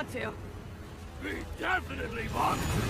Want to. We definitely want First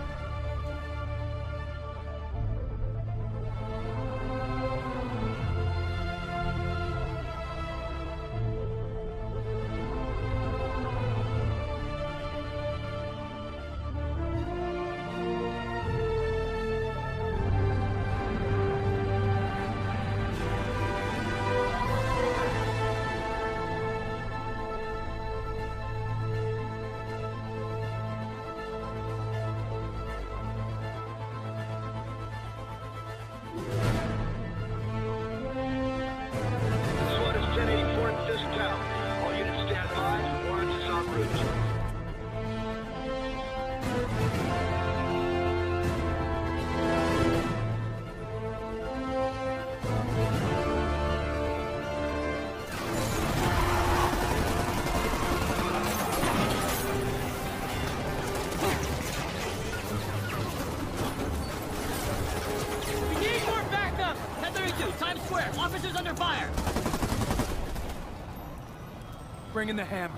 Bring in the hammer.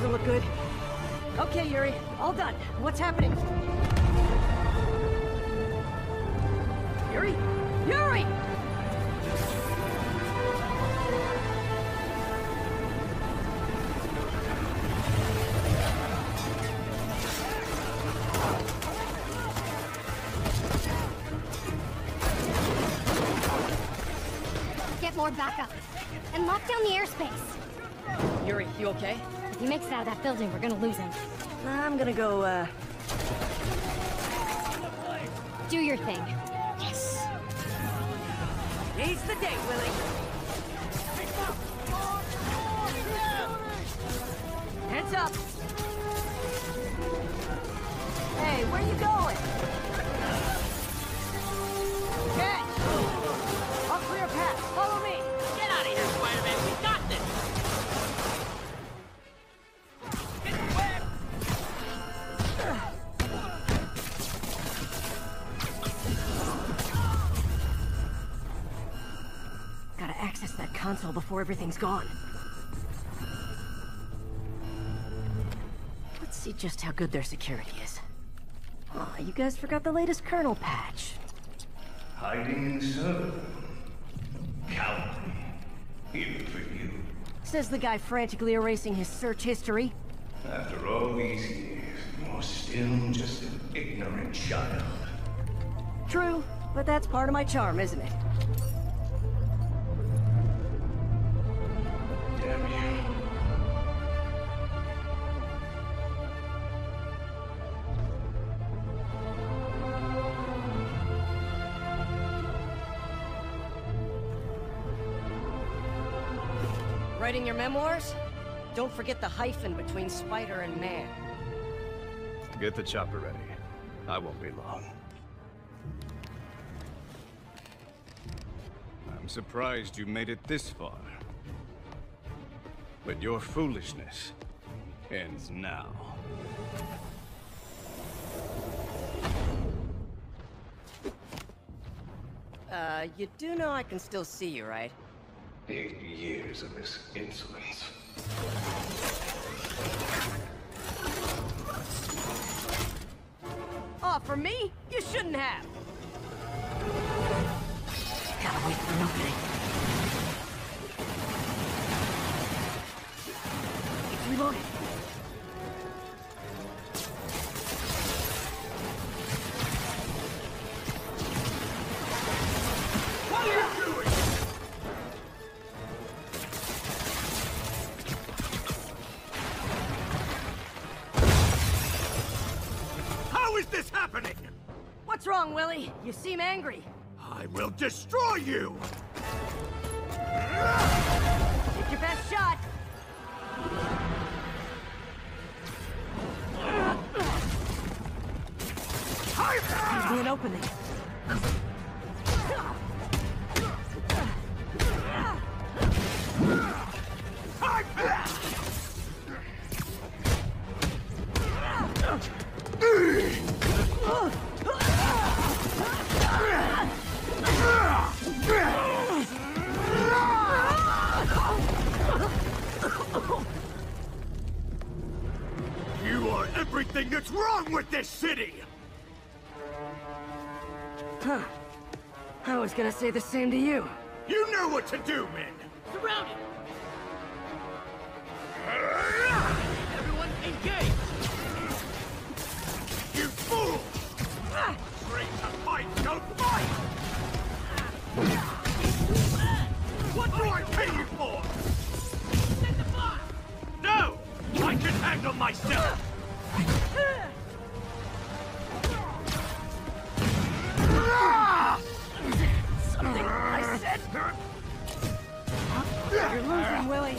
Doesn't look good. Okay, Yuri, all done. What's happening? Yuri? Yuri! He makes it out of that building, we're gonna lose him. I'm gonna go, uh... Do your thing. Yes! He's the day, Willie. Everything's gone. Let's see just how good their security is. Aw, you guys forgot the latest kernel patch. Hiding in the server. Cowardly. Even for you. Says the guy frantically erasing his search history. After all these years, you're still just an ignorant child. True, but that's part of my charm, isn't it? Writing your memoirs? Don't forget the hyphen between spider and man. Get the chopper ready. I won't be long. I'm surprised you made it this far. But your foolishness ends now. Uh, you do know I can still see you, right? Eight years of this insolence. Oh, for me? You shouldn't have. Gotta wait for an opening. It's reloaded. How is this happening? What's wrong, Willie? You seem angry. I will destroy you! Take your best shot. Give me an opening. You everything that's wrong with this city! Huh. I was gonna say the same to you. You know what to do, men! Surrounded. Everyone engage. You fool! Train to fight, don't fight! What do I pay you for? Set the fire. No! I can handle myself! Something I said. You're losing, Willie.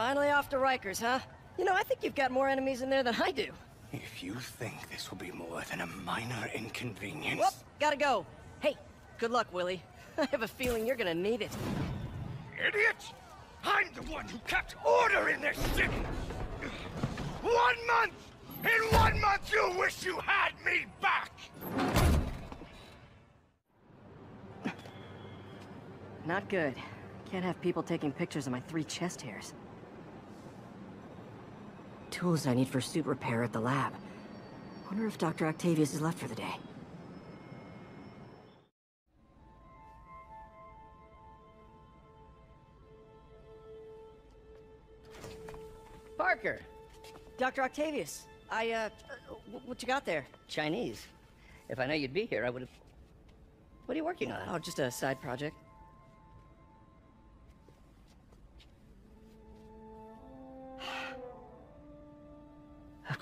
Finally off to Rikers, huh? You know, I think you've got more enemies in there than I do. If you think this will be more than a minor inconvenience... Whoop, gotta go. Hey, good luck, Willie. I have a feeling you're gonna need it. Idiot! I'm the one who kept order in this city! One month! In one month you'll wish you had me back! Not good. Can't have people taking pictures of my three chest hairs. Tools I need for suit repair at the lab. Wonder if Dr. Octavius is left for the day. Parker! Dr. Octavius, I, uh, what you got there? Chinese. If I know you'd be here, I would have... What are you working on? Oh, just a side project.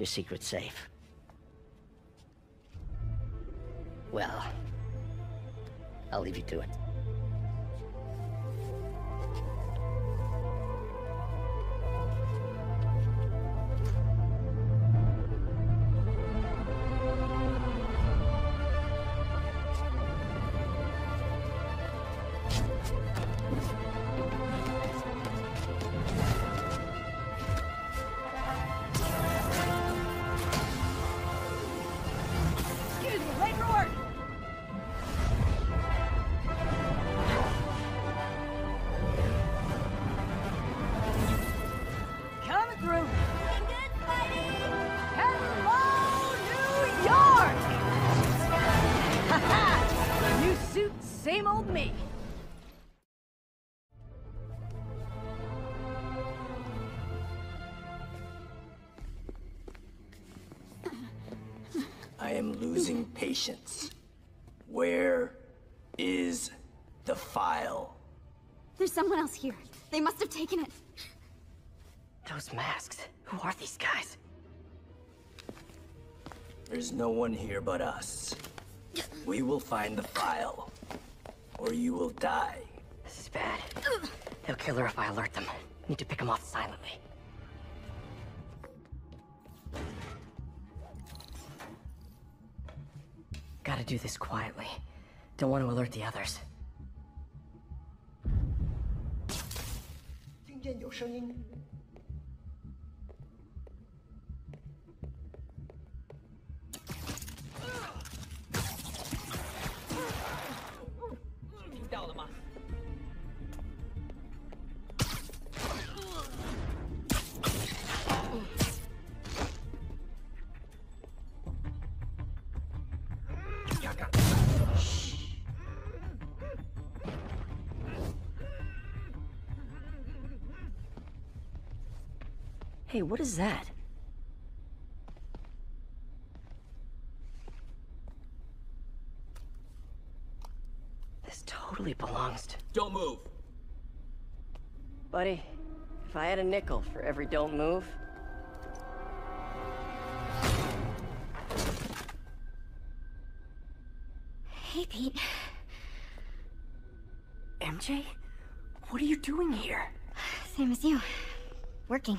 Your secret's safe. Well, I'll leave you to it. Taken it. Those masks. Who are these guys? There's no one here but us. We will find the file, or you will die. This is bad. They'll kill her if I alert them. Need to pick them off silently. Gotta do this quietly. Don't want to alert the others. 声音。Hey, what is that? This totally belongs to... Don't move. Buddy, if I had a nickel for every don't move... Hey, Pete. MJ? What are you doing here? Same as you. Working.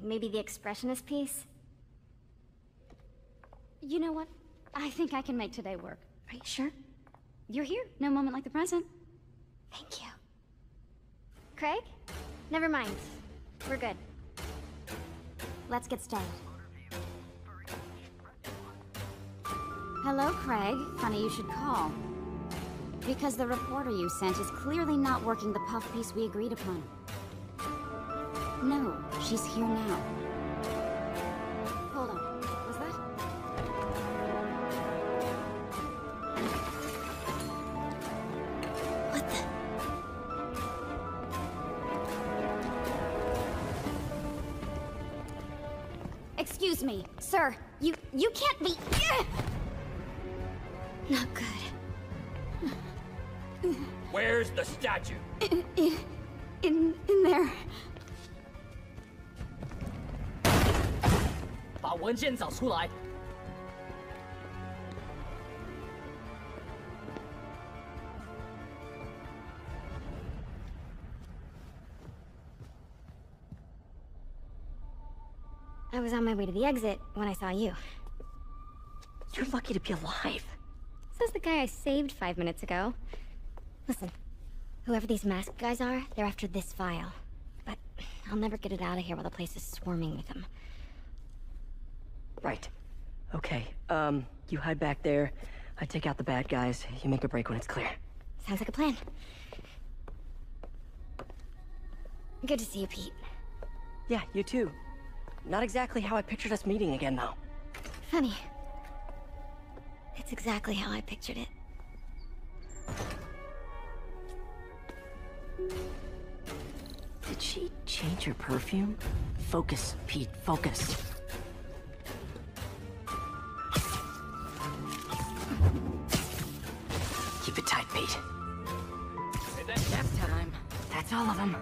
Maybe the expressionist piece? You know what? I think I can make today work. Are you sure? You're here. No moment like the present. Thank you. Craig? Never mind. We're good. Let's get started. Hello, Craig. Funny you should call. Because the reporter you sent is clearly not working the puff piece we agreed upon. No, she's here now. 出来。I was on my way to the exit when I saw you. You're lucky to be alive. Says the guy I saved five minutes ago. Listen, whoever these masked guys are, they're after this file. But I'll never get it out of here while the place is swarming with them. Right. Okay, um, you hide back there. I take out the bad guys. You make a break when it's clear. Sounds like a plan. Good to see you, Pete. Yeah, you too. Not exactly how I pictured us meeting again, though. Funny. It's exactly how I pictured it. Did she change her perfume? Focus, Pete, focus. It tight, Pete. Nap time. That's all of them.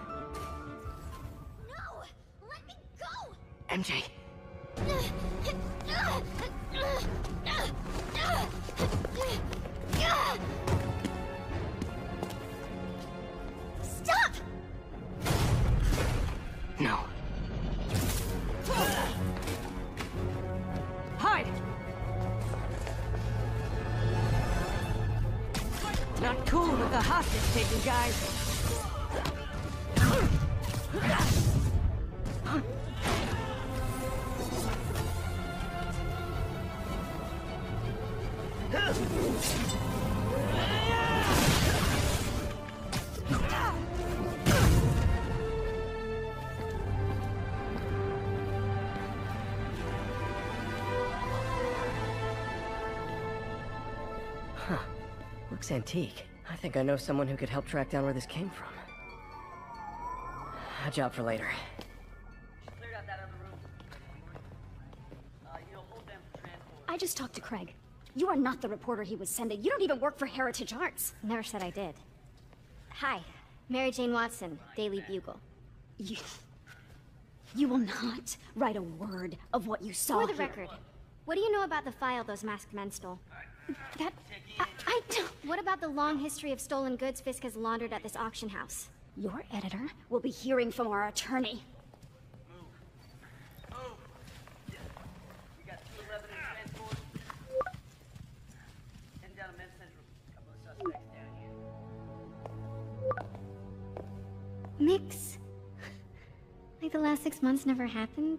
No! Let me go! MJ, Looks antique. I think I know someone who could help track down where this came from. A job for later. I just talked to Craig. You are not the reporter he was sending. You don't even work for Heritage Arts. Never said I did. Hi, Mary Jane Watson, Daily Bugle. You. You will not write a word of what you saw. For the here. record, what do you know about the file those masked men stole? That. I, I don't. What about the long history of stolen goods Fisk has laundered at this auction house? Your editor will be hearing from our attorney. Mix? Like the last six months never happened?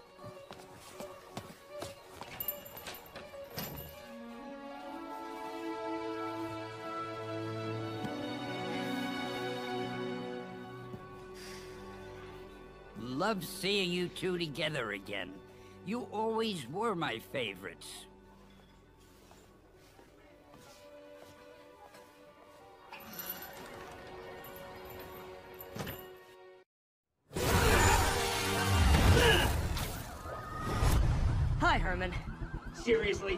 Love seeing you two together again. You always were my favorites. Hi, Herman. Seriously?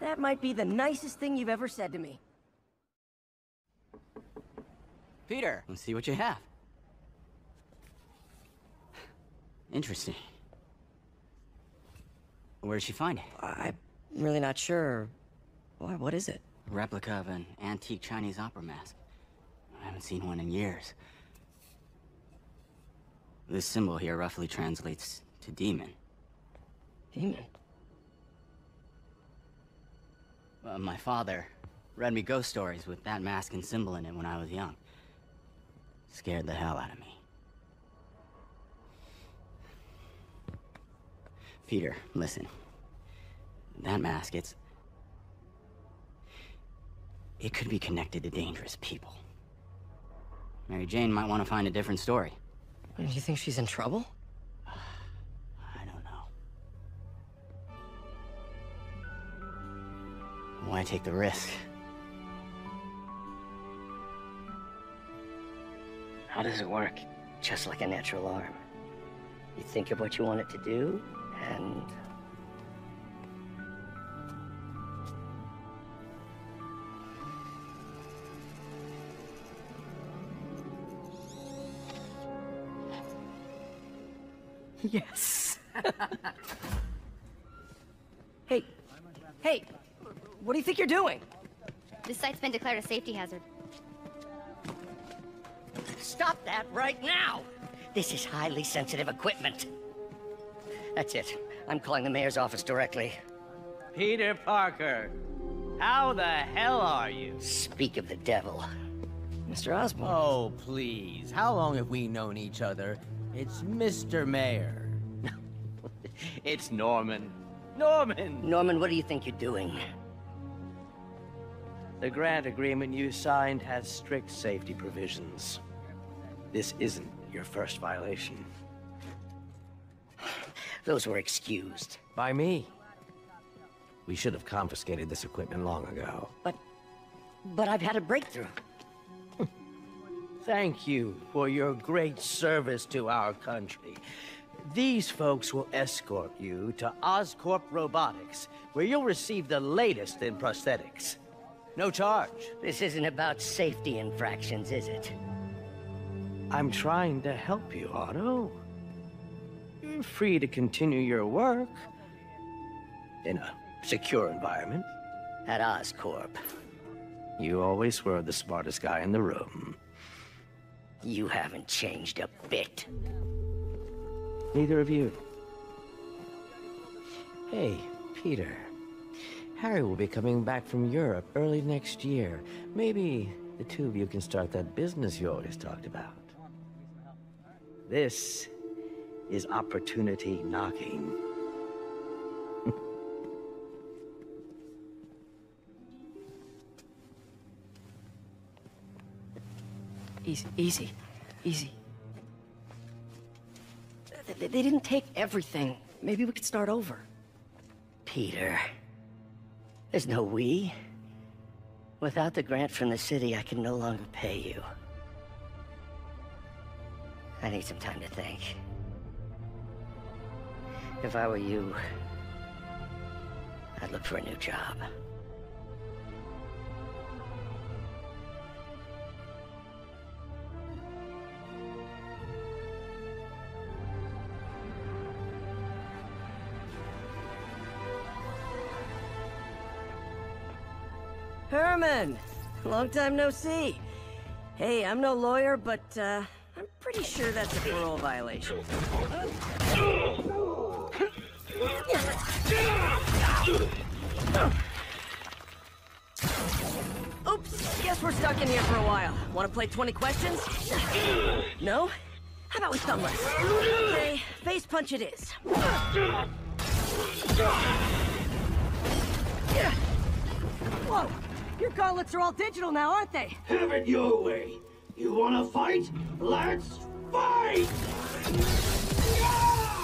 That might be the nicest thing you've ever said to me. Peter, let's see what you have. Interesting. Where did she find it? I'm really not sure. Why, what is it? A replica of an antique Chinese opera mask. I haven't seen one in years. This symbol here roughly translates to demon. Demon? Uh, my father read me ghost stories with that mask and symbol in it when I was young. Scared the hell out of me. Peter, listen. That mask, it's... It could be connected to dangerous people. Mary Jane might want to find a different story. You think she's in trouble? Why take the risk? How does it work? Just like a natural arm. You think of what you want it to do, and Yes. hey, hey, what do you think you're doing? This site's been declared a safety hazard. Stop that right now! This is highly sensitive equipment. That's it. I'm calling the mayor's office directly. Peter Parker, How the hell are you? Speak of the devil. Mr. Osborn. Oh, please. How long have we known each other? It's Mr. Mayor. it's Norman. Norman! Norman, what do you think you're doing? The grant agreement you signed has strict safety provisions. This isn't your first violation. Those were excused. By me. We should have confiscated this equipment long ago. But... but I've had a breakthrough. Thank you for your great service to our country. These folks will escort you to Oscorp Robotics, where you'll receive the latest in prosthetics. No charge. This isn't about safety infractions, is it? I'm trying to help you, Otto. You're free to continue your work in a secure environment. At Oscorp. You always were the smartest guy in the room. You haven't changed a bit. Neither of you. Hey, Peter. Harry will be coming back from Europe early next year. Maybe the two of you can start that business you always talked about. This is opportunity knocking. Easy, easy, easy. They, they didn't take everything. Maybe we could start over. Peter. There's no we. Without the grant from the city, I can no longer pay you. I need some time to think. If I were you, I'd look for a new job. Long time no see. Hey, I'm no lawyer, but, uh, I'm pretty sure that's a parole violation. Oops, guess we're stuck in here for a while. Want to play 20 questions? No? How about we thumb less? Okay, face punch it is. Whoa! Your gauntlets are all digital now, aren't they? Have it your way. You wanna fight? Let's fight!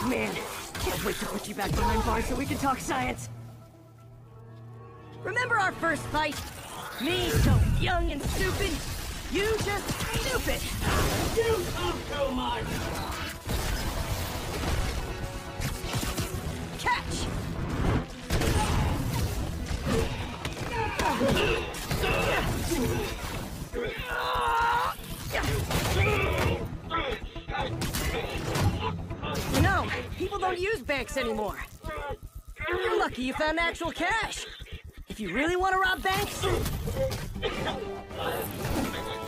Man, can't wait to put you back behind bars so we can talk science. Remember our first fight? Me so young and stupid? You just stupid! You talk too much! Catch! You know, people don't use banks anymore. You're lucky you found actual cash. If you really want to rob banks,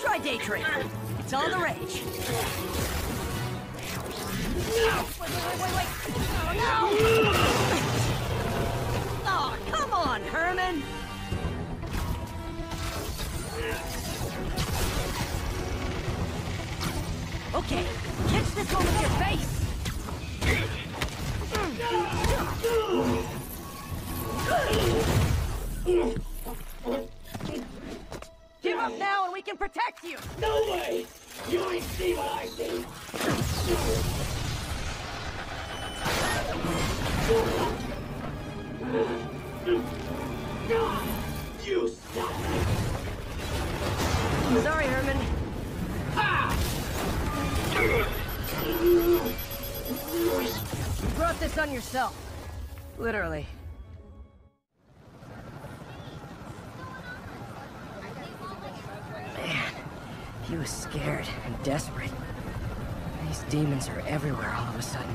try day trading. It's all the rage. Wait, wait, wait, wait! Oh, no! Oh, come on, Herman! Okay, catch this one with your face! Give up now and we can protect you! No way! You ain't see what I see! You stop! Sorry, Herman. You brought this on yourself. Literally. Man, he was scared and desperate. These demons are everywhere all of a sudden.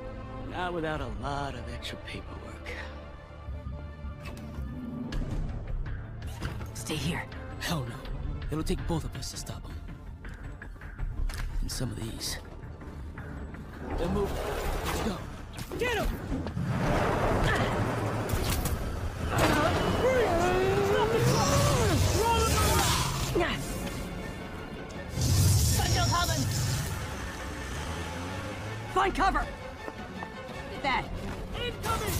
Not without a lot of extra paperwork. Stay here. Hell no. It'll take both of us to stop him. And some of these. They're moving. Let's go. Get him! Find cover! Get that! Incoming!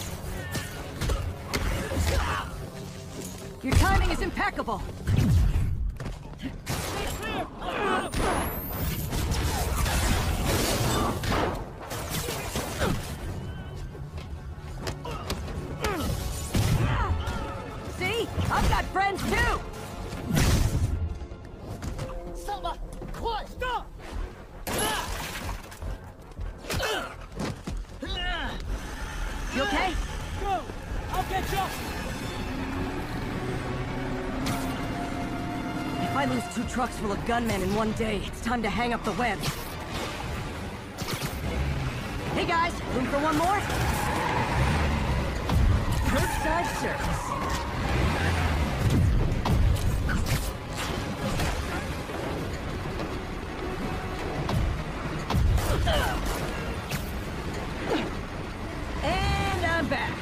Your timing is impeccable! See? I've got friends too! Selma! Quiet! Stop! If I lose two trucks full of gunmen in one day, it's time to hang up the web. Hey guys, room for one more? Curbside service. And I'm back.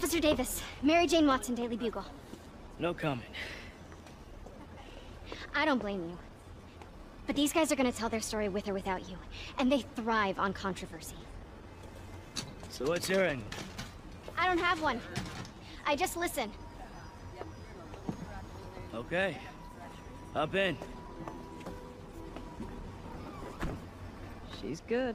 Officer Davis, Mary Jane Watson, Daily Bugle. No comment. I don't blame you. But these guys are gonna tell their story with or without you, and they thrive on controversy. So what's your end? I don't have one. I just listen. Okay. Hop in. She's good.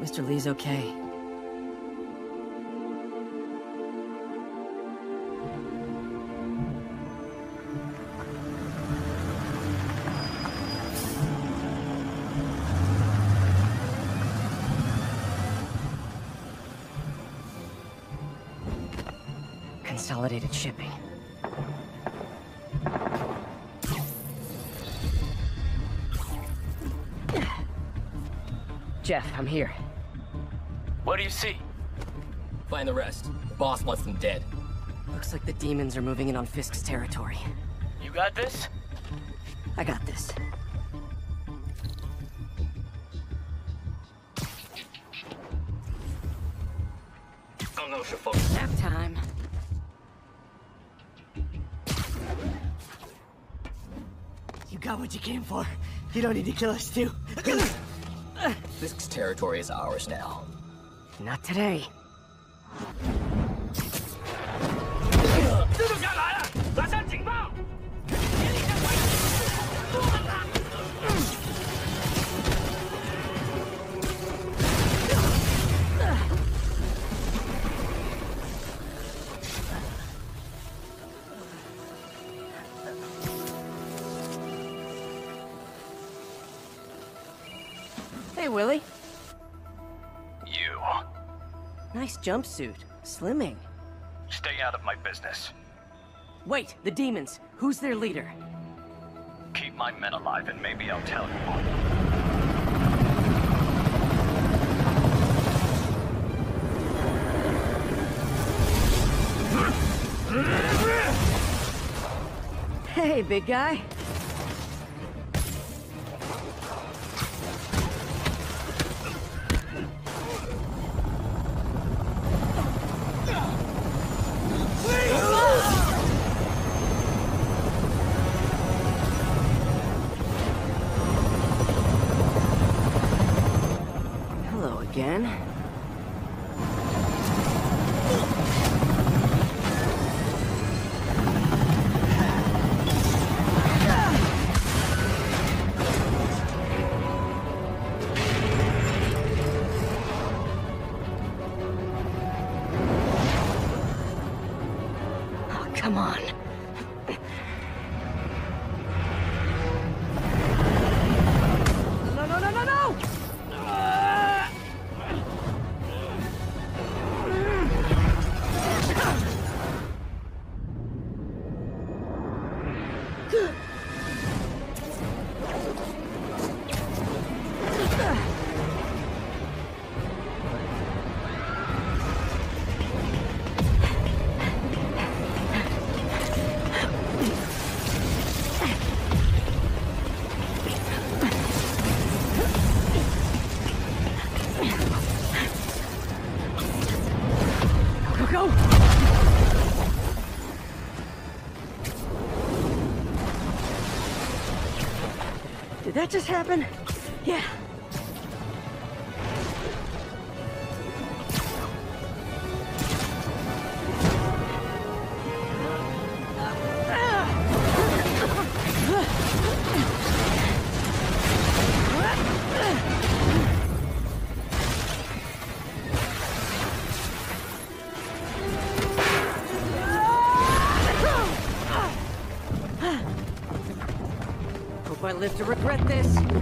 Mr. Li's okay. Consolidated shipping. Jeff, I'm here. What do you see? Find the rest. The boss wants them dead. Looks like the demons are moving in on Fisk's territory. You got this? I got this. Nap time. You got what you came for. You don't need to kill us too. Fisk's territory is ours now. Not today. Hey, Willie. Nice jumpsuit. Slimming. Stay out of my business. Wait, the demons. Who's their leader? Keep my men alive and maybe I'll tell you. Hey, big guy. Just happen? Live to regret this.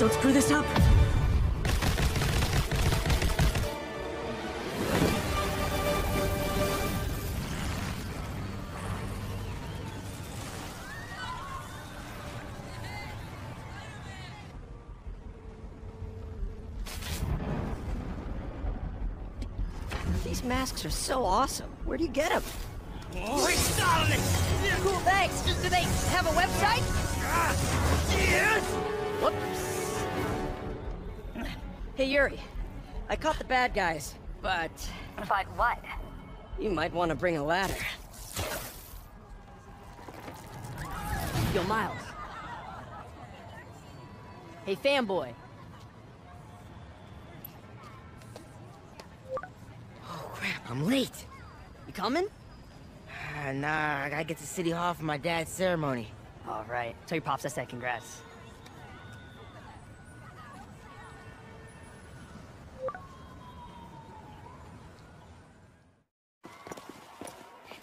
Don't screw this up! These masks are so awesome. Where do you get them? Oh, Cool, thanks. Do they have a website? Yuri. I caught the bad guys, but... But what? You might want to bring a ladder. Yo, Miles. Hey, fanboy. Oh, crap, I'm late. You coming? Uh, nah, I gotta get to City Hall for my dad's ceremony. All right. Tell your pops I said congrats.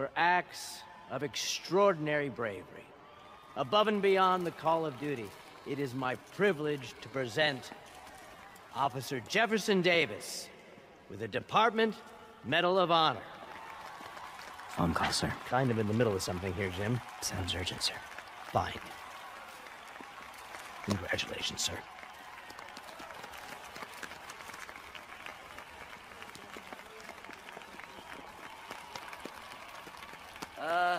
For acts of extraordinary bravery, above and beyond the call of duty, it is my privilege to present Officer Jefferson Davis with the Department Medal of Honor. Phone call, sir. Kind of in the middle of something here, Jim. Sounds urgent, sir. Fine. Congratulations, sir. Uh,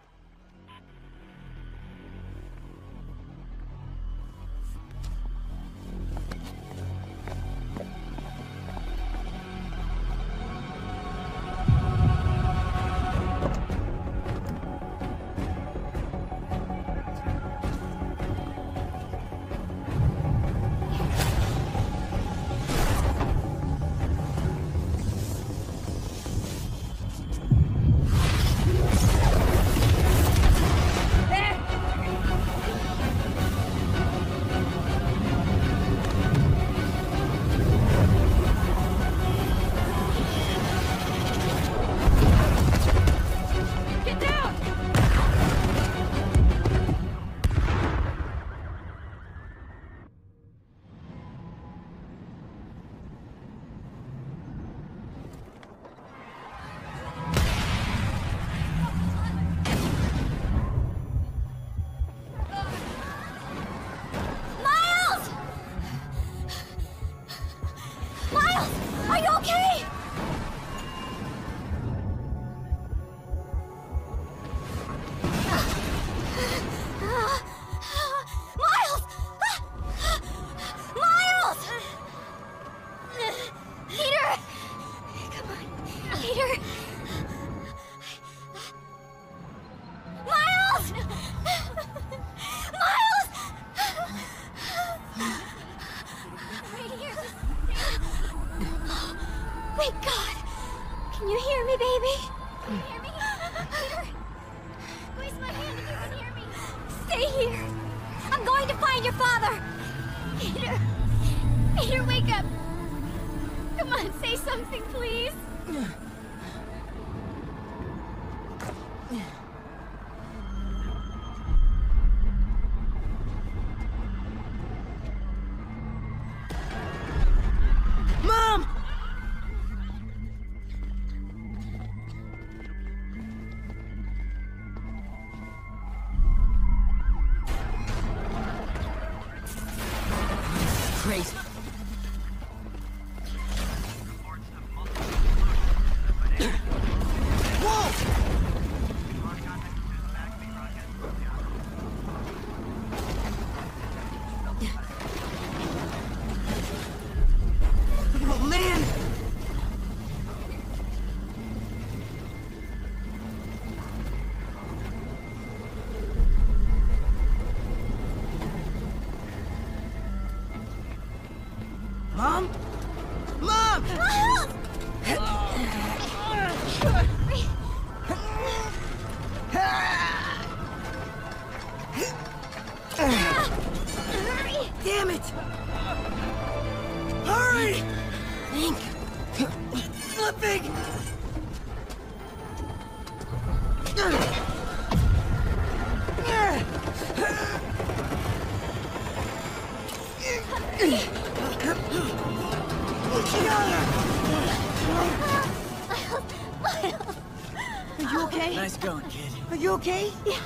Are you okay? Yeah,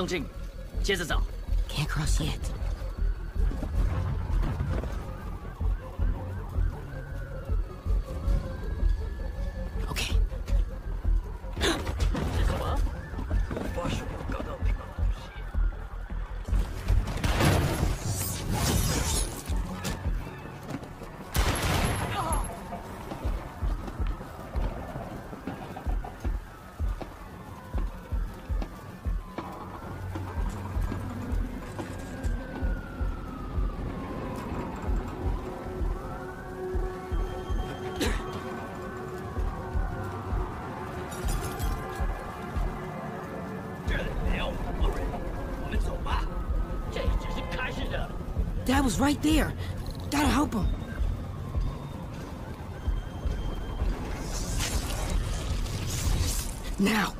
动静，接着找。Dad was right there. Gotta help him. Now.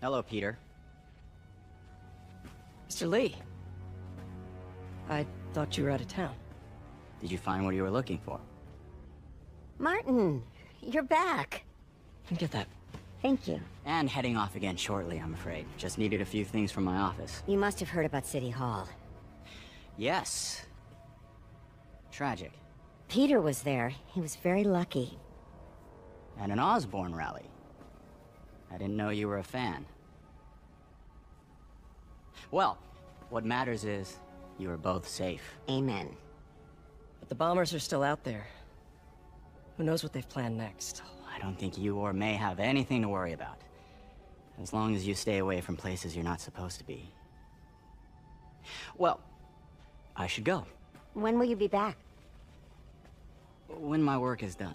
Hello, Peter. Mr. Li. I thought you were out of town. Did you find what you were looking for? Martin, you're back. Get that. Thank you. And heading off again shortly, I'm afraid. Just needed a few things from my office. You must have heard about City Hall. Yes. Tragic. Peter was there. He was very lucky. At an Osborn rally. I didn't know you were a fan. Well, what matters is you are both safe. Amen. But the bombers are still out there. Who knows what they've planned next? I don't think you or May have anything to worry about. As long as you stay away from places you're not supposed to be. Well, I should go. When will you be back? When my work is done.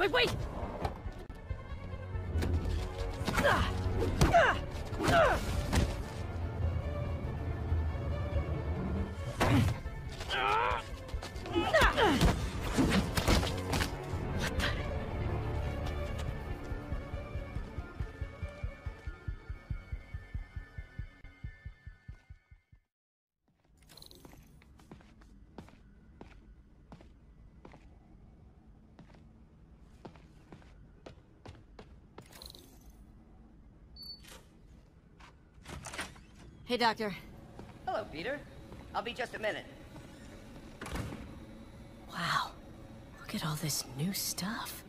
Wait, wait, Doctor. Hello, Peter. I'll be just a minute. Wow. Look at all this new stuff.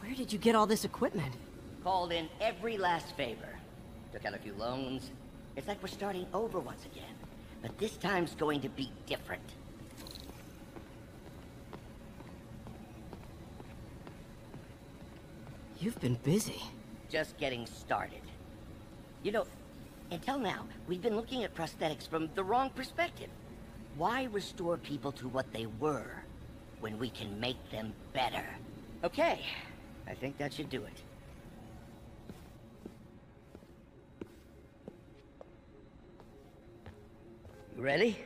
Where did you get all this equipment? Called in every last favor. Took out a few loans. It's like we're starting over once again. But this time's going to be different. You've been busy. Just getting started. You know, until now, we've been looking at prosthetics from the wrong perspective. Why restore people to what they were when we can make them better? Okay, I think that should do it. Ready?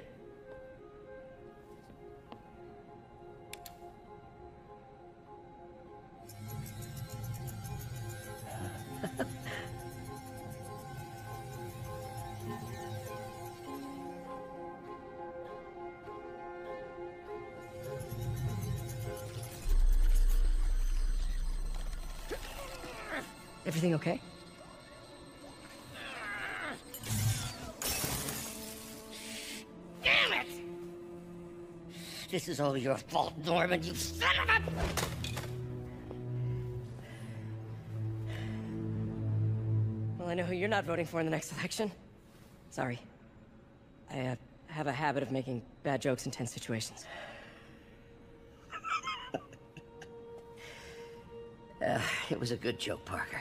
Everything okay? Damn it! This is all your fault, Norman, you son of a... Well, I know who you're not voting for in the next election. Sorry. I uh, have a habit of making bad jokes in tense situations. Uh, it was a good joke, Parker.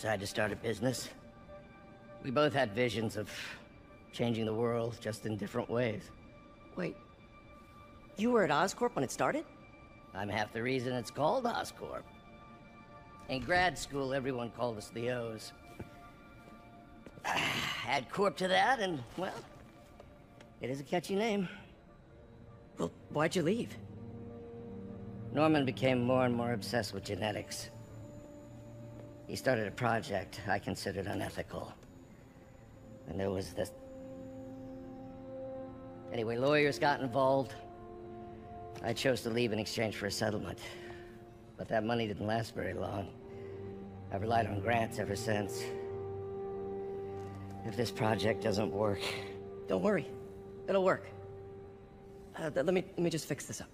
Decided to start a business. We both had visions of changing the world, just in different ways. Wait, you were at Oscorp when it started? I'm half the reason it's called Oscorp. In grad school, everyone called us the O's. Add Corp to that, and, well, it is a catchy name. Well, why'd you leave? Norman became more and more obsessed with genetics. He started a project I considered unethical. And there was this... Anyway, lawyers got involved. I chose to leave in exchange for a settlement. But that money didn't last very long. I've relied on grants ever since. If this project doesn't work... Don't worry. It'll work. Uh, let me let me just fix this up.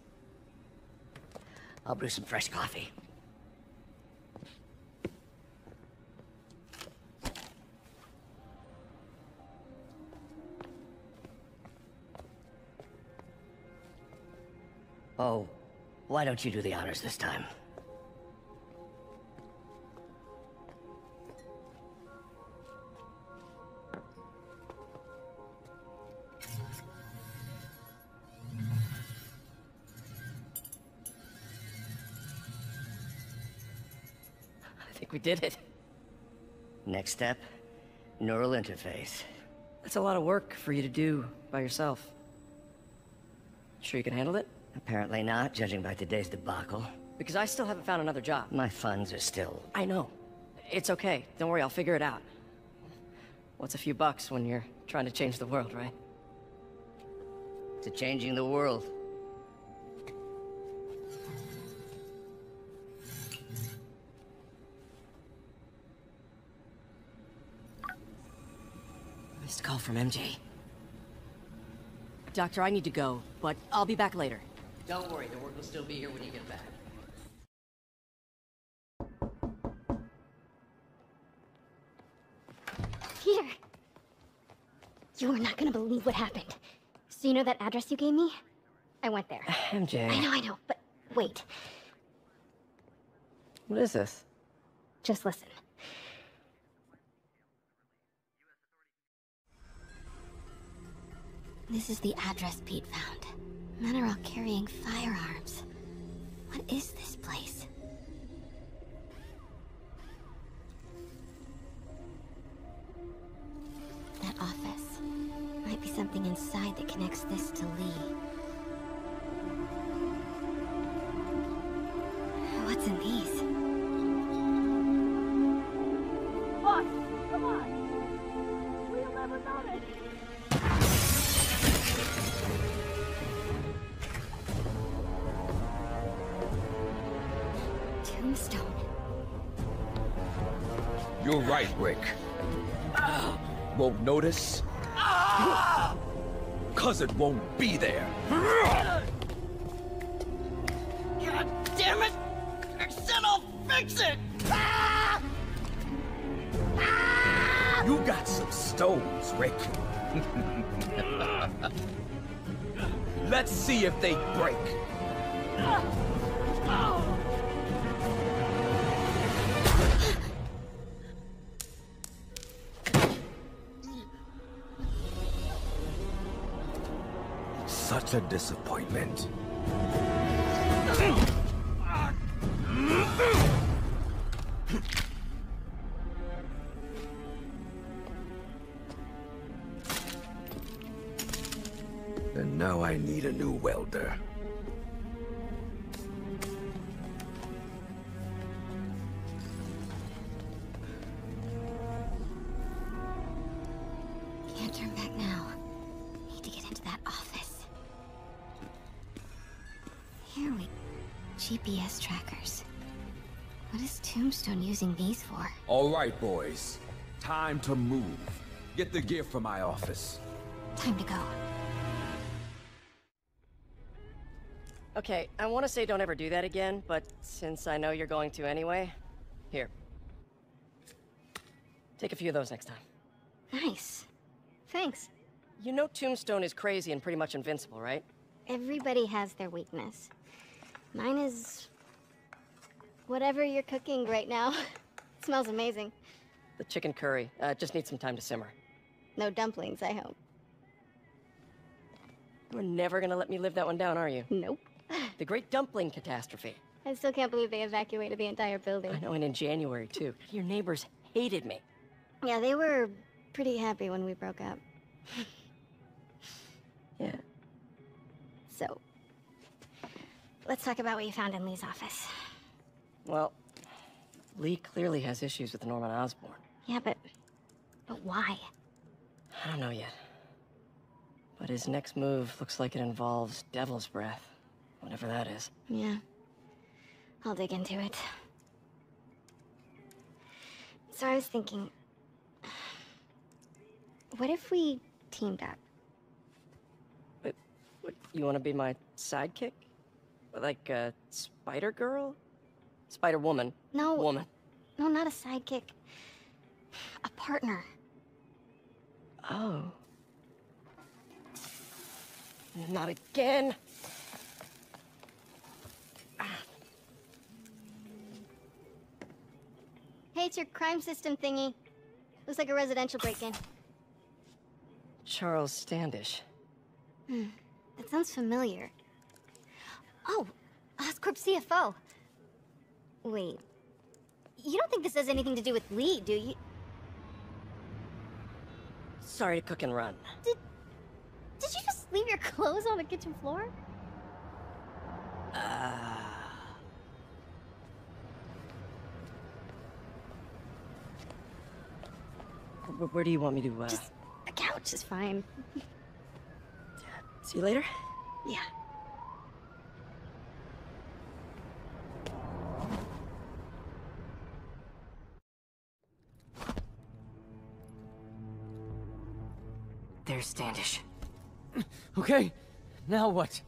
I'll brew some fresh coffee. Oh, why don't you do the honors this time? I think we did it. Next step, neural interface. That's a lot of work for you to do by yourself. Sure you can handle it? Apparently not, judging by today's debacle. Because I still haven't found another job. My funds are still... I know. It's okay. Don't worry, I'll figure it out. What's a few bucks when you're trying to change the world, right? To changing the world. Missed call from MJ. Doctor, I need to go, but I'll be back later. Don't worry, the work will still be here when you get back. Peter! You are not gonna believe what happened. So you know that address you gave me? I went there. MJ. I know, I know, but wait. What is this? Just listen. This is the address Pete found. Men are all carrying firearms. What is this place? That office. Might be something inside that connects this to Li. What's in these? Boss, come on! We'll never notice! Right, Rick. Won't notice? Cause it won't be there. God damn it! I said I'll fix it! You got some stones, Rick. Let's see if they break. A disappointment. Right, boys. Time to move. Get the gear from my office. Time to go. Okay, I want to say don't ever do that again, but since I know you're going to anyway, here. Take a few of those next time. Nice. Thanks. You know Tombstone is crazy and pretty much invincible, right? Everybody has their weakness. Mine is... whatever you're cooking right now. smells amazing. The chicken curry. Uh, just needs some time to simmer. No dumplings, I hope. You're never gonna let me live that one down, are you? Nope. The Great Dumpling Catastrophe. I still can't believe they evacuated the entire building. I know, and in January, too. Your neighbors hated me. Yeah, they were pretty happy when we broke up. Yeah. So, let's talk about what you found in Li's office. Well, Li clearly has issues with Norman Osborn. Yeah, but... But why? I don't know yet. But his next move looks like it involves Devil's Breath. Whatever that is. Yeah. I'll dig into it. So I was thinking... What if we teamed up? What, you want to be my sidekick? Like a Spider Girl? Spider Woman? No. Woman. No, not a sidekick. A partner. Oh. Not again. Hey, it's your crime system thingy. Looks like a residential break-in. Charles Standish. Hmm. That sounds familiar. Oh, Oscorp CFO. Wait. You don't think this has anything to do with Li, do you? Sorry to cook and run. Did Did you just leave your clothes on the kitchen floor? Uh... Where, where do you want me to, uh... Just a couch is fine. See you later? Yeah. Standish. Okay, now what?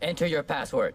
Enter your password.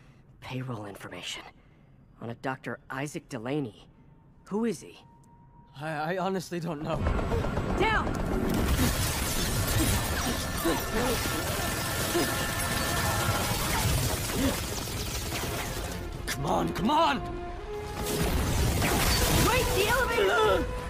Payroll information. On a Dr. Isaac Delaney. Who is he? I, I honestly don't know. Down! Come on, come on! Wait, the elevator!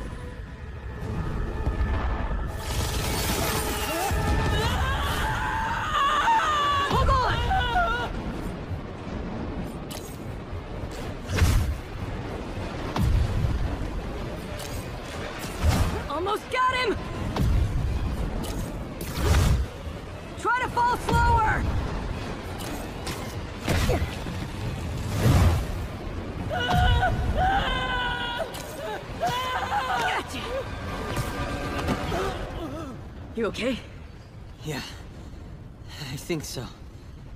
You okay? Yeah. I think so.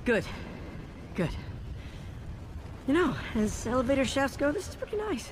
Good. Good. You know, as elevator shafts go, this is pretty nice.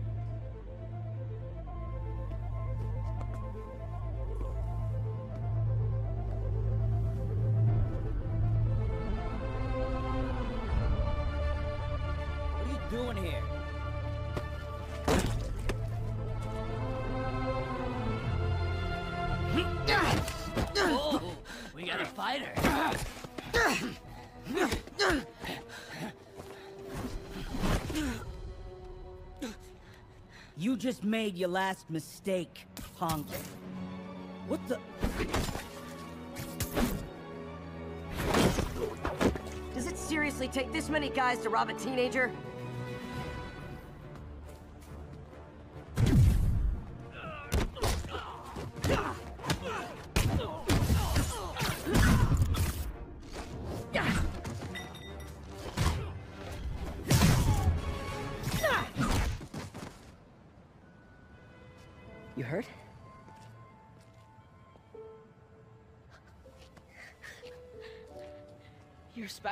made your last mistake, punk. What the? Does it seriously take this many guys to rob a teenager?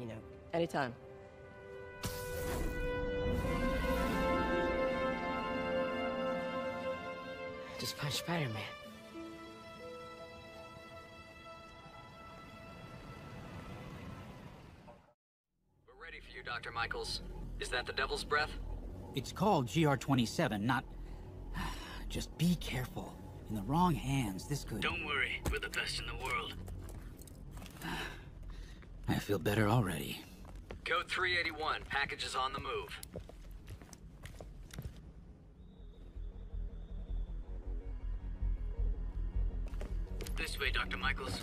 You know. Mm-hmm. Anytime. Just punch Spider-Man. We're ready for you, Dr. Michaels. Is that the Devil's Breath? It's called GR27, not... Just be careful. In the wrong hands, this could... Don't worry, we're the best in the world. I feel better already. Code 381. Package is on the move. This way, Dr. Michaels.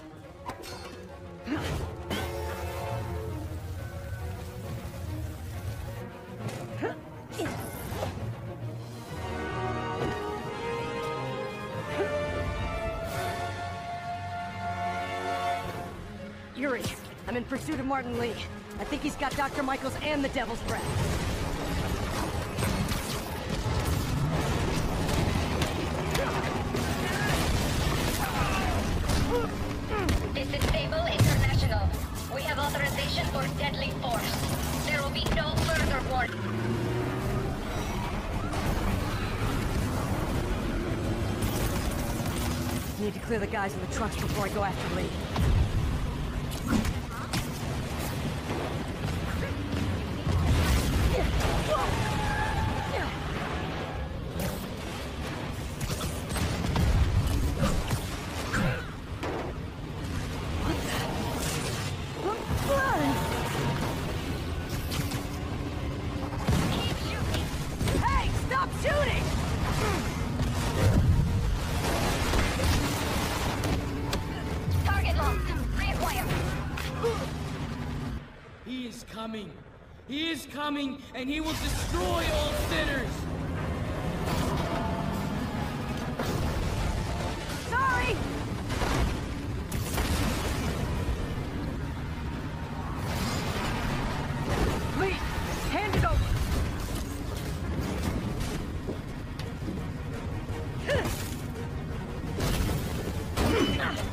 Pursuit of Martin Li. I think he's got Dr. Michaels and the Devil's Breath. This is Sable International. We have authorization for deadly force. There will be no further warning. Need to clear the guys in the trucks before I go after Li. あ!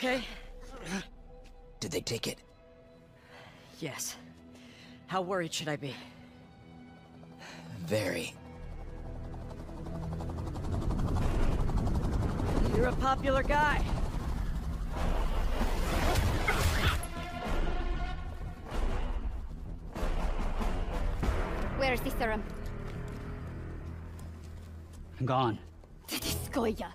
Okay? Did they take it? Yes. How worried should I be? Very. You're a popular guy. Where is the serum? Gone. Goya.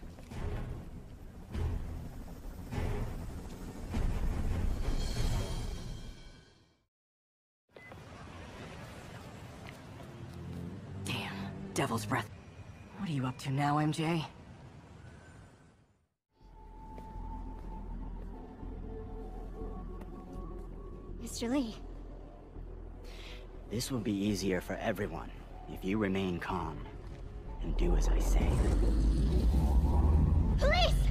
Devil's breath. What are you up to now, MJ? Mr. Li. This will be easier for everyone if you remain calm and do as I say. Police!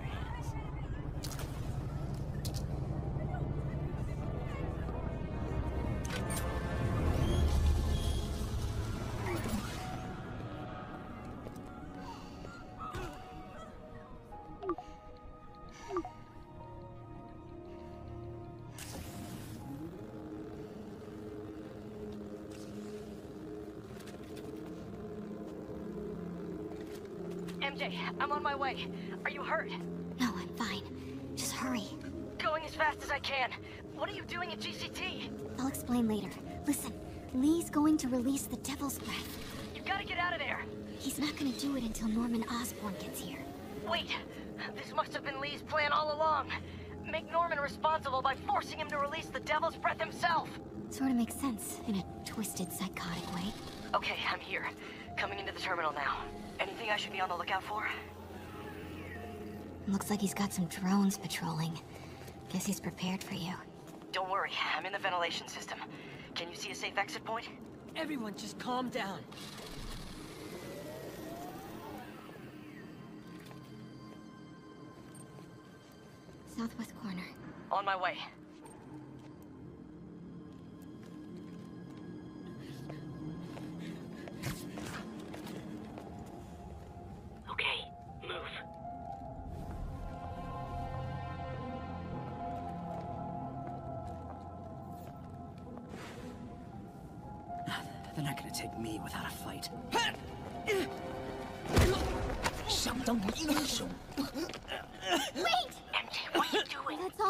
Devil's Breath. You've gotta get out of there. He's not gonna do it until Norman Osborn gets here. Wait, this must have been Li's plan all along. Make Norman responsible by forcing him to release the Devil's Breath himself. Sorta makes sense, in a twisted, psychotic way. Okay, I'm here. Coming into the terminal now. Anything I should be on the lookout for? Looks like he's got some drones patrolling. Guess he's prepared for you. Don't worry, I'm in the ventilation system. Can you see a safe exit point? Everyone, just calm down. Southwest corner. On my way.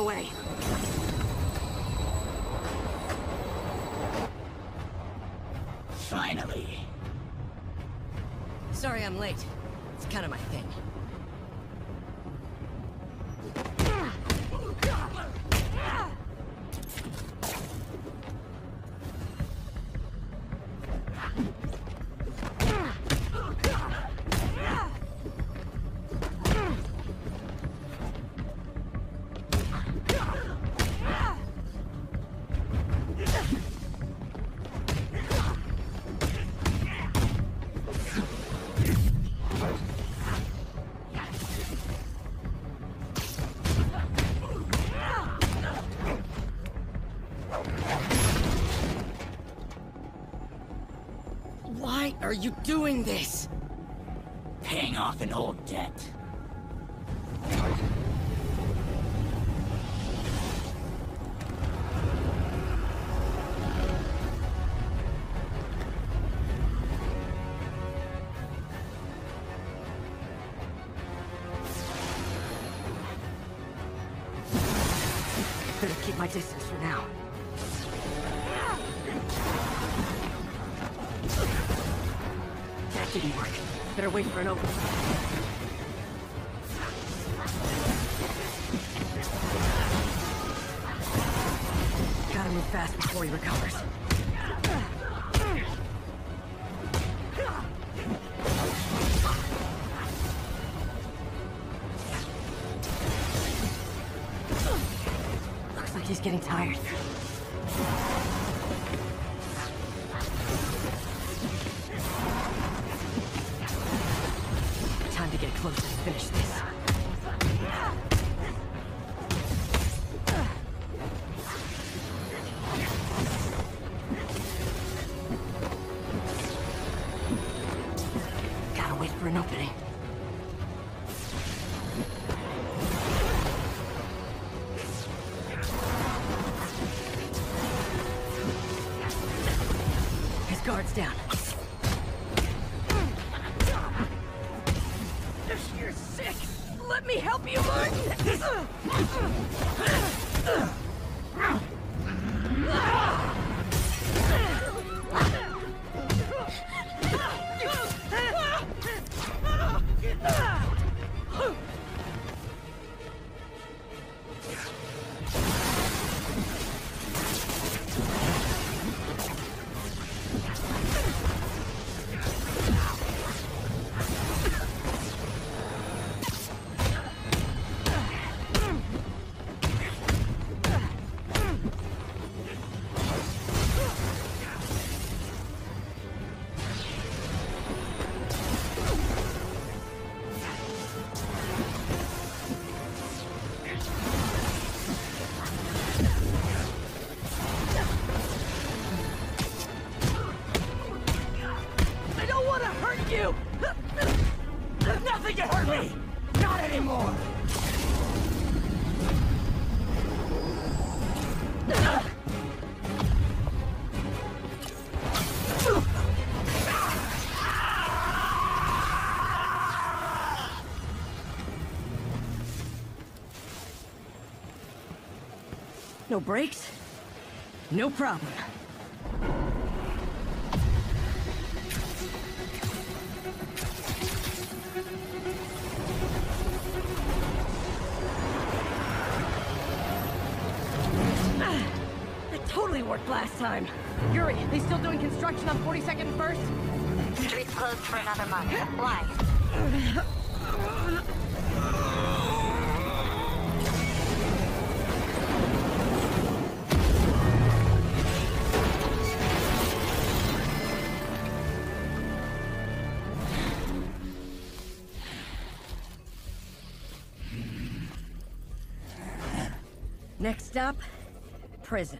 away. Are you doing this? Paying off an old debt. Getting tired. No brakes? No problem. Ah, that totally worked last time. Yuri, they still doing construction on 42nd and 1st? Street's closed for another month. Why? Stop, prison.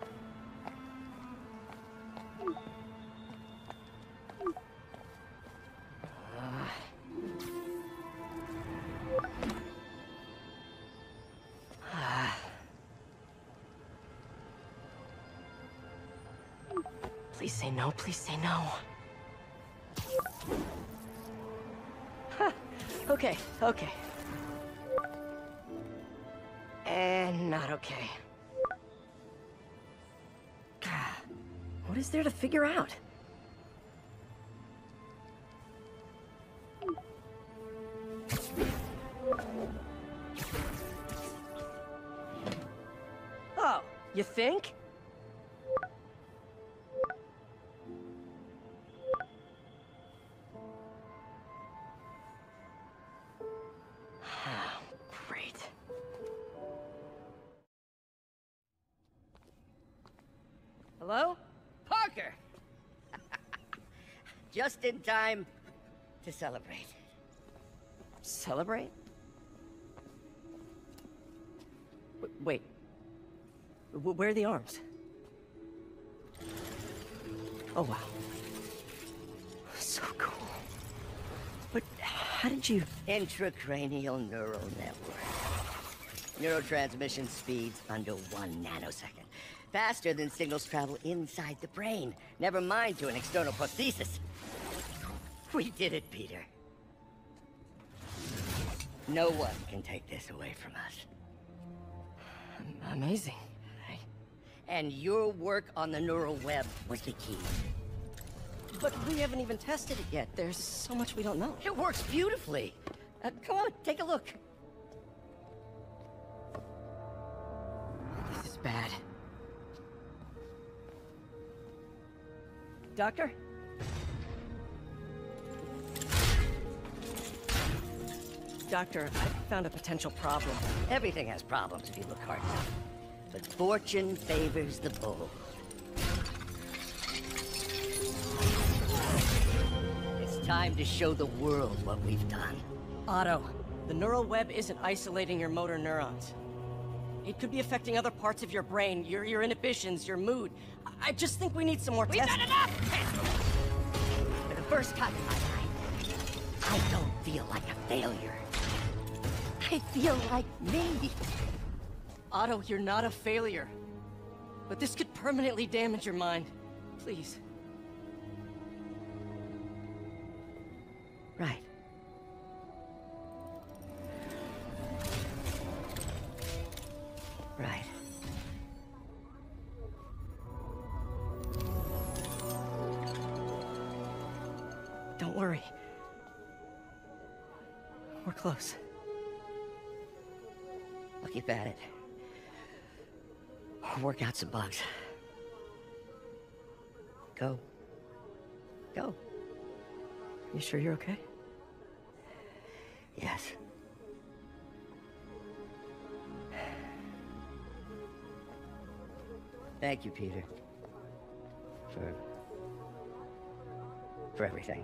No, please say no. Huh. Okay, okay. And not okay. What is there to figure out? Oh, you think? Just in time to celebrate. Celebrate? W- wait. W- where are the arms? Oh, wow. So cool. But how did you... Intracranial neural network. Neurotransmission speeds under one nanosecond. Faster than signals travel inside the brain. Never mind to an external prosthesis. We did it, Peter. No one can take this away from us. Amazing. And your work on the neural web was the key. But we haven't even tested it yet. There's so much we don't know. It works beautifully. Uh, come on, take a look. This is bad. Doctor? Doctor, I found a potential problem. Everything has problems if you look hard enough. But fortune favors the bold. It's time to show the world what we've done. Otto, the neural web isn't isolating your motor neurons. It could be affecting other parts of your brain, your, your inhibitions, your mood. I I just think we need some more We've testing. done enough! For the first time in my life, I don't feel like a failure. I feel like me. Otto, you're not a failure. But this could permanently damage your mind. Please. Some bugs. Go. Go. You sure you're okay? Yes. Thank you, Peter. For... for everything.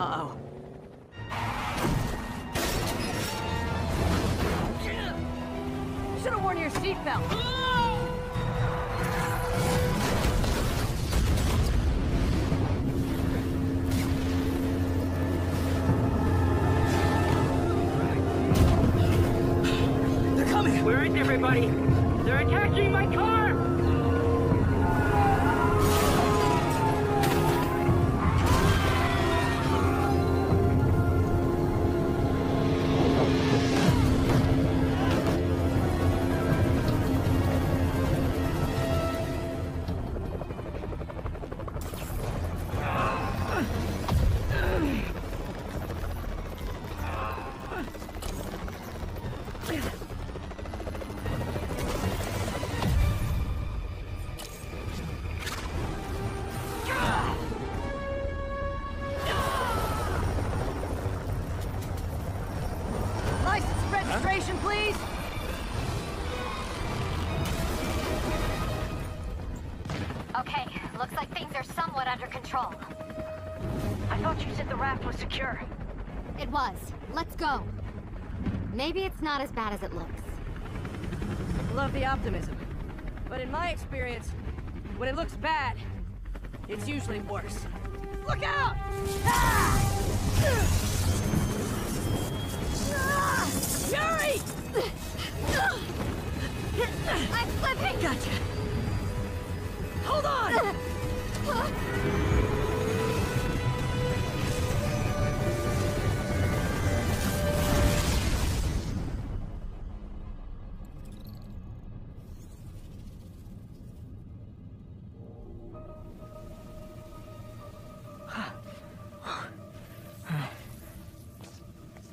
Uh-oh. Should have worn your seatbelt. They're coming! Where is everybody? They're attacking my car! As bad as it looks. Love the optimism. But in my experience, when it looks bad, it's usually worse. Look out! Ah!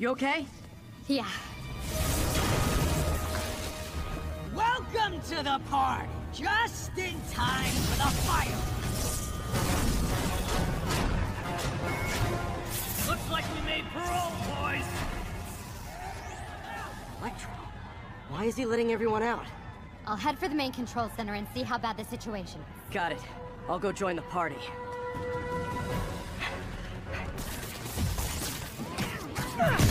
You okay? Yeah. Welcome to the party! Just in time for the fire! Looks like we made parole, boys! Electro, why is he letting everyone out? I'll head for the main control center and see how bad the situation is. Got it. I'll go join the party. Whoa!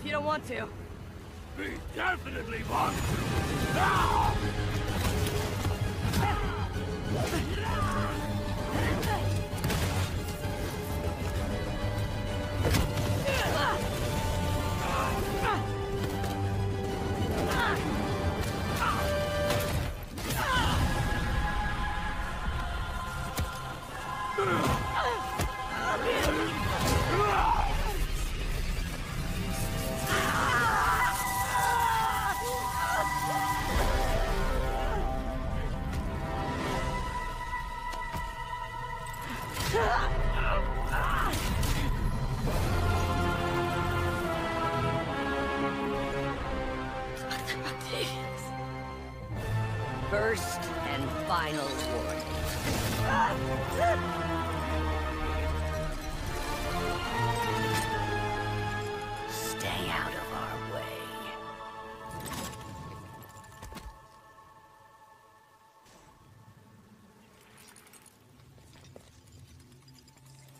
if you don't want to. We definitely want to. Now!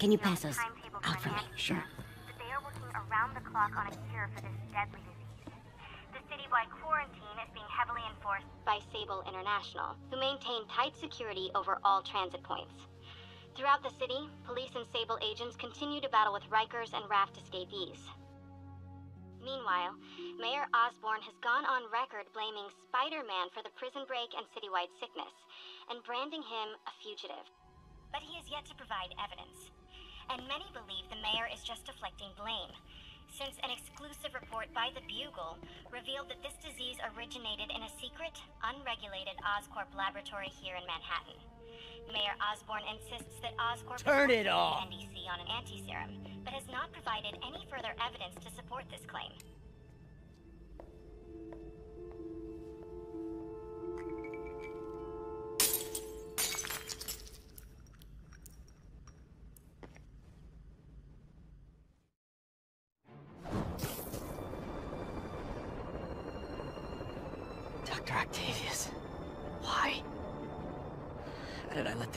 Can you pass the those timetable out for for me? Sure. but they are working around the clock on a cure for this deadly disease. The citywide quarantine is being heavily enforced by Sable International, who maintain tight security over all transit points. Throughout the city, police and Sable agents continue to battle with Rikers and Raft escapees. Meanwhile, Mayor Osborn has gone on record blaming Spider Man for the prison break and citywide sickness, and branding him a fugitive. But he has yet to provide evidence. And many believe the mayor is just deflecting blame, since an exclusive report by the Bugle revealed that this disease originated in a secret, unregulated Oscorp laboratory here in Manhattan. Mayor Osborn insists that Oscorp Turn is it off. NDC on an anti-serum, but has not provided any further evidence to support this claim.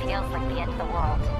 Feels like the end of the world.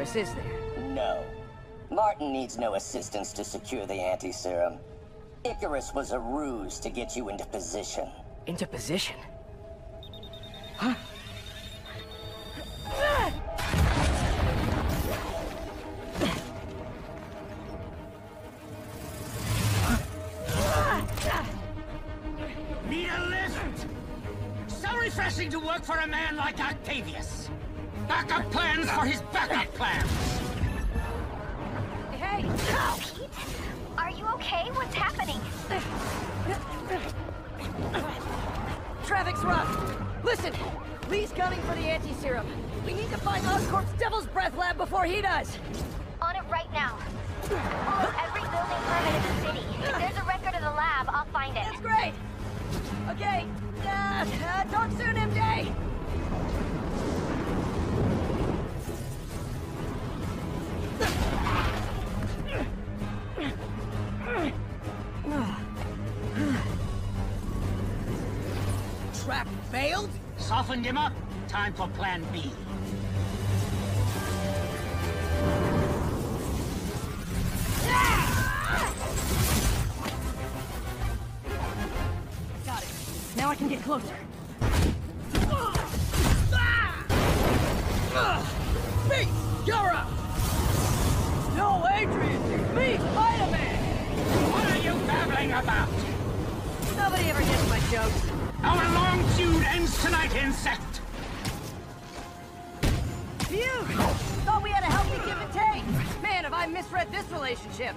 Is no Icarus, is there? No. Martin needs no assistance to secure the anti-serum. Icarus was a ruse to get you into position. Into position? Huh? Need a lift? So refreshing to work for a man like Octavius. Backup plans for his backup plans. Hey! Pete? Are you okay? What's happening? Traffic's rough. Listen, Li's coming for the anti-serum. We need to find Oscorp's Devil's Breath lab before he does. On it right now. Pull up every building permit in the city. If there's a record of the lab, I'll find it. That's great. Okay. Uh, uh, talk soon, MJ. Trap failed? Softened him up. Time for plan B. Got it. Now I can get closer. Me! You're up! No, Me, Spider-Man! What are you babbling about? Nobody ever gets my jokes. Our long feud ends tonight, insect! Phew! Thought we had a healthy give and take. Man, have I misread this relationship.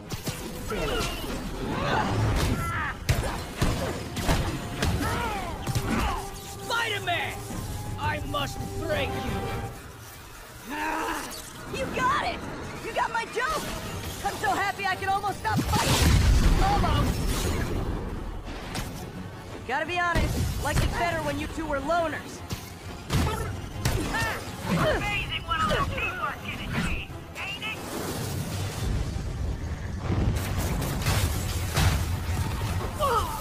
Spider-Man! I must break you! You got it! You got my joke! I'm so happy I can almost stop fighting! Almost! Gotta be honest, liked it better when you two were loners. Amazing what a little teamwork can achieve? One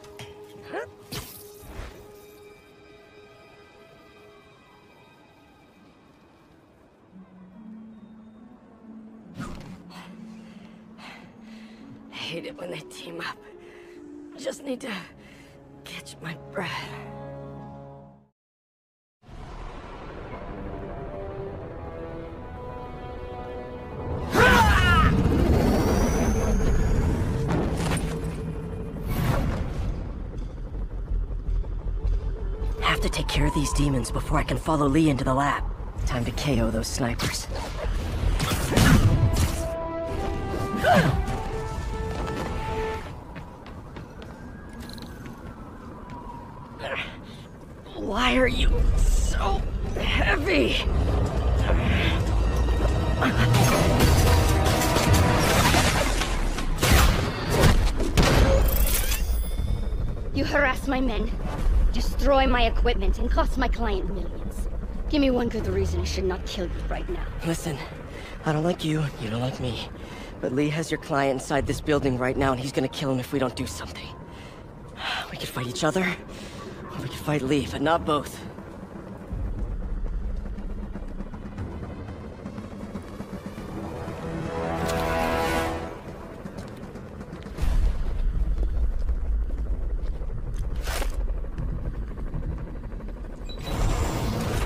hate it when they team up. Just need to catch my breath. Have to take care of these demons before I can follow Li into the lab. Time to KO those snipers. Why are you so heavy? You harass my men, destroy my equipment, and cost my client millions. Give me one good reason I should not kill you right now. Listen, I don't like you, you don't like me. But Li has your client inside this building right now, and he's gonna kill him if we don't do something. We could fight each other, or we could fight Li, but not both.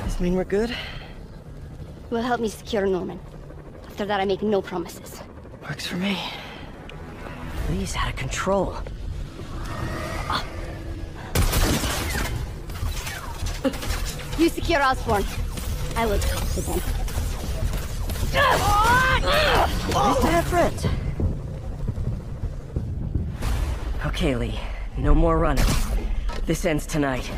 This mean we're good? Will help me secure Norman. After that, I make no promises. Works for me. Li's out of control. You secure Osborn. I will talk to them. Nice effort. Okay, Li. No more running. This ends tonight.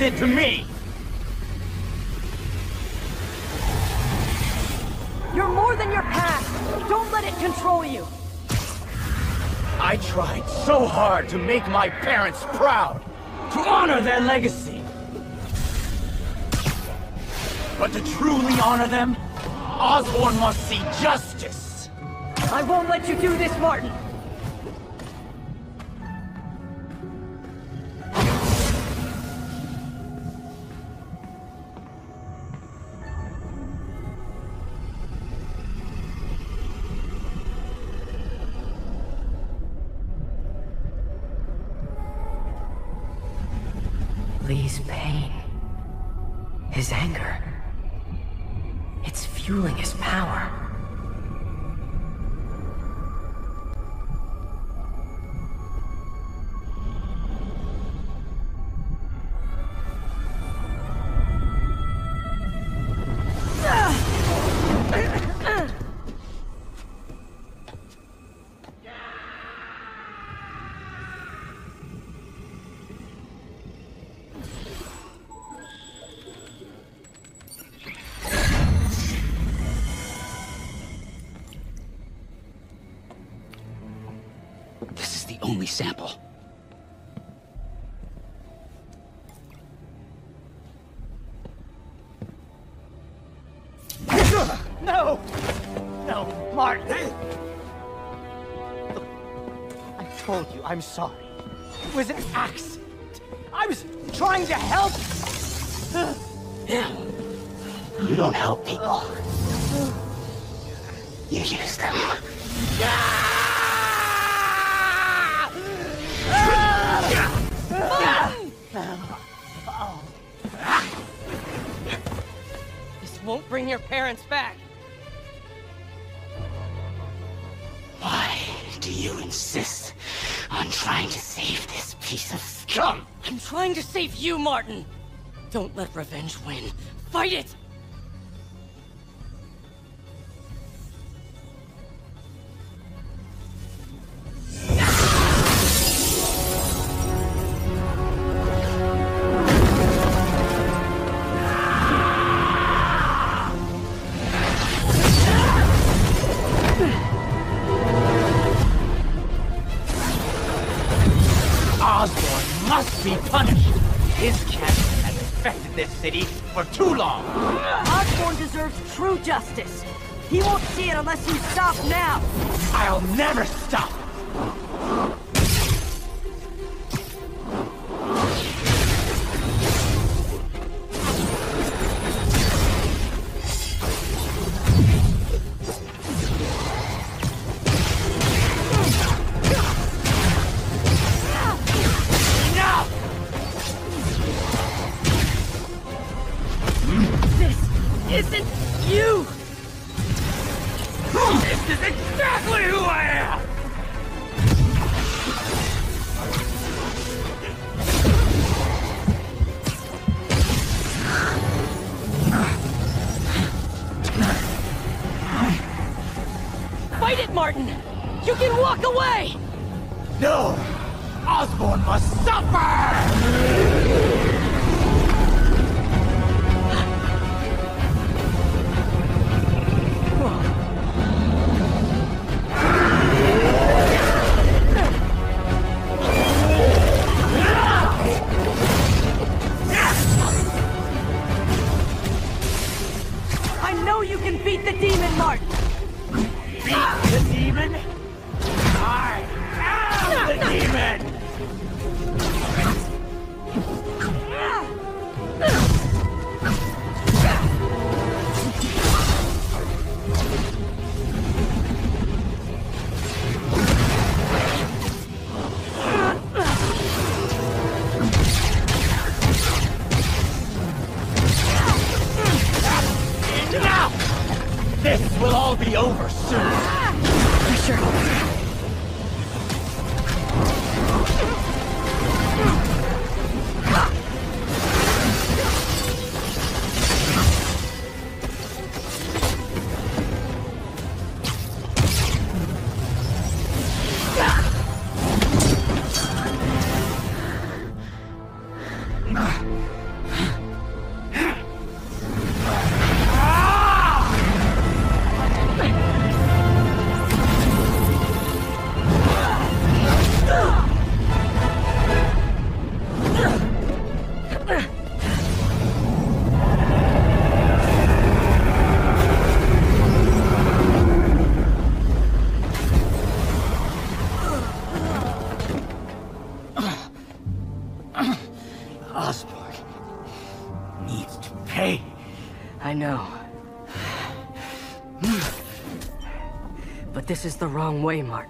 Did to me! You're more than your past. Don't let it control you. I tried so hard to make my parents proud, to honor their legacy. But to truly honor them, Osborn must see justice. I won't let you do this, Martin. I'm sorry. It was an accident. I was trying to help. You don't help people. You use them. This won't bring your parents back. On trying to save this piece of scum? I'm trying to save you, Martin. Don't let revenge win. Fight it! This is the wrong way, Martin.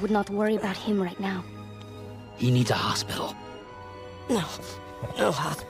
Would not worry about him right now. He needs a hospital. No. No hospital.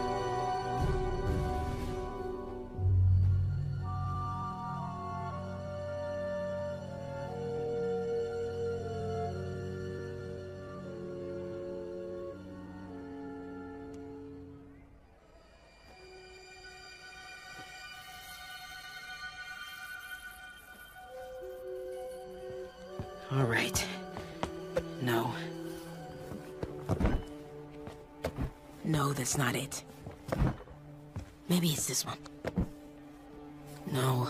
No, that's not it. Maybe it's this one. No.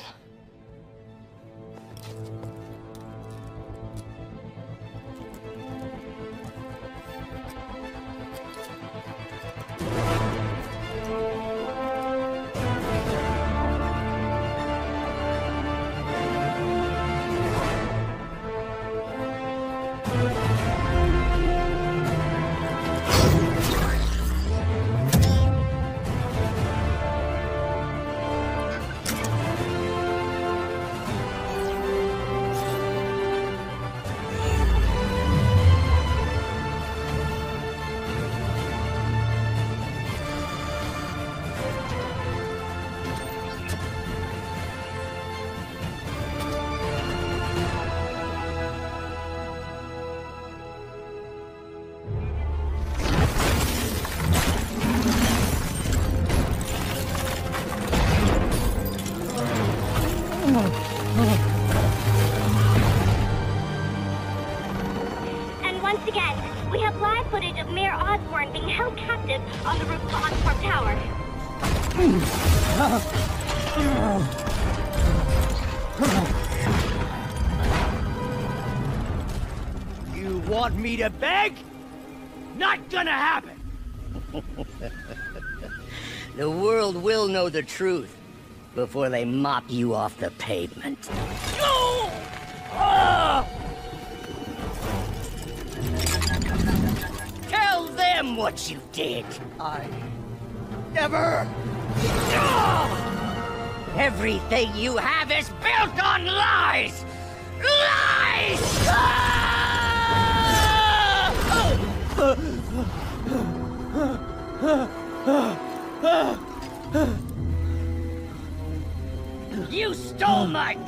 Want me to beg? Not gonna happen! The world will know the truth before they mop you off the pavement. Tell them what you did. I never. Everything you have is built on lies! Lies!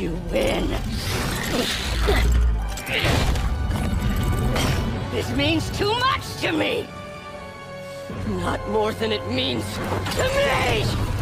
you win. This means too much to me! Not more than it means to me!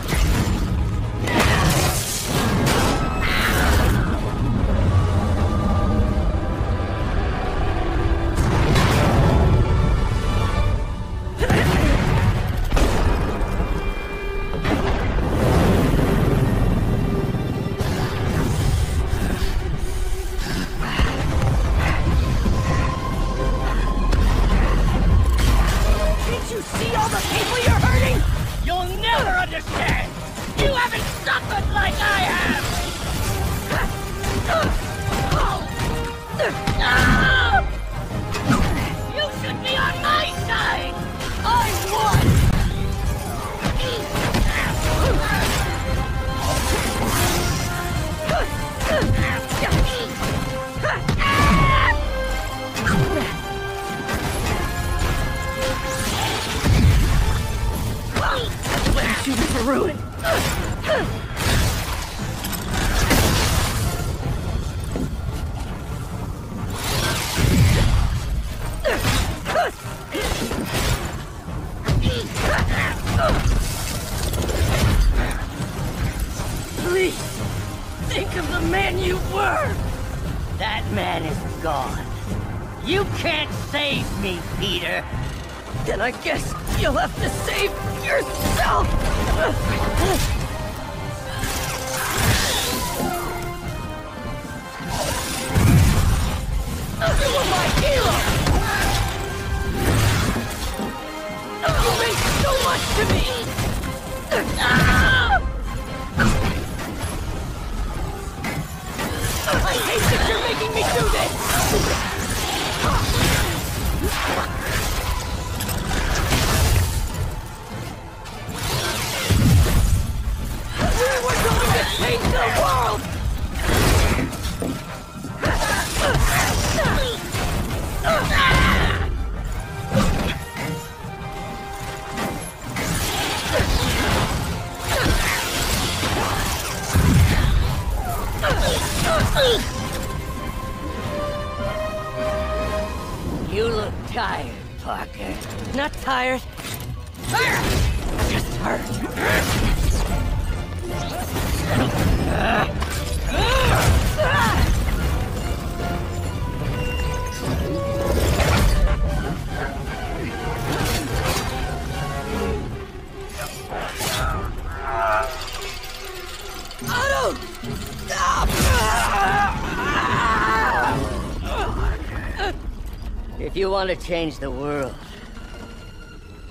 Want to change the world,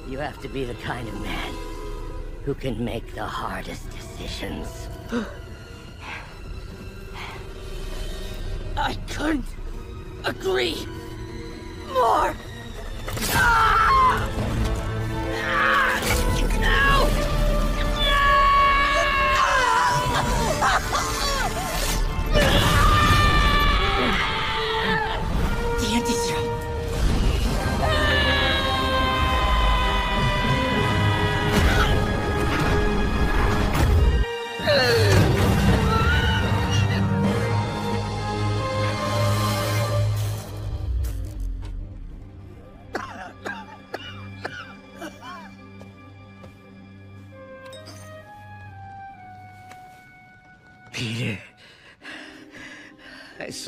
you have to be the kind of man who can make the hardest decisions.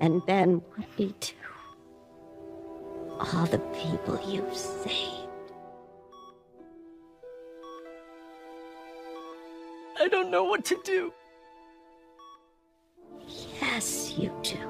And Ben would be too. All the people you've saved. I don't know what to do. Yes, you do.